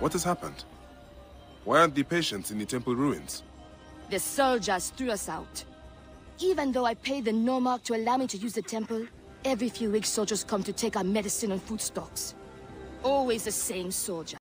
What has happened? Why aren't the patients in the temple ruins? The soldiers threw us out. Even though I paid the Nomarch to allow me to use the temple, every few weeks soldiers come to take our medicine and food stocks. Always the same soldier.